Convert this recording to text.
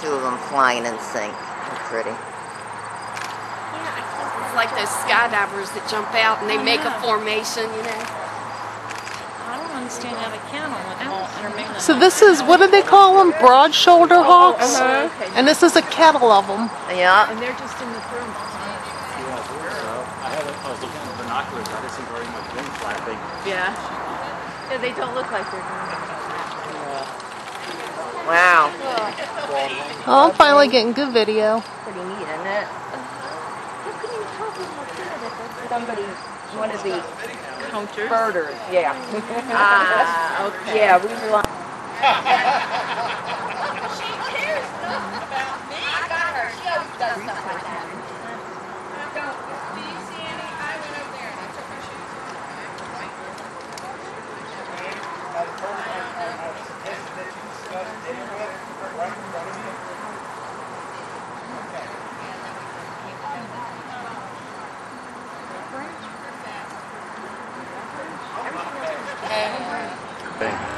Two of them flying in sync. They're pretty. It's like those skydivers that jump out and they Oh, make a formation, you know. I don't understand how they count on it all intermingling. So this is, what do they call them? Broad shoulder hawks? Uh-huh. And this is a kettle of them. Yeah. And they're just in the room. Yeah, I was looking at the binoculars. I didn't see very much wind flapping. Yeah. Yeah, they don't look like they're doing it. Oh, I'm finally getting good video. Pretty neat, isn't it? Somebody, one of the counters. Birders, yeah. ah, okay. Yeah, we were. she cares nothing about me. I got her. She always does stuff like that. You. Bang.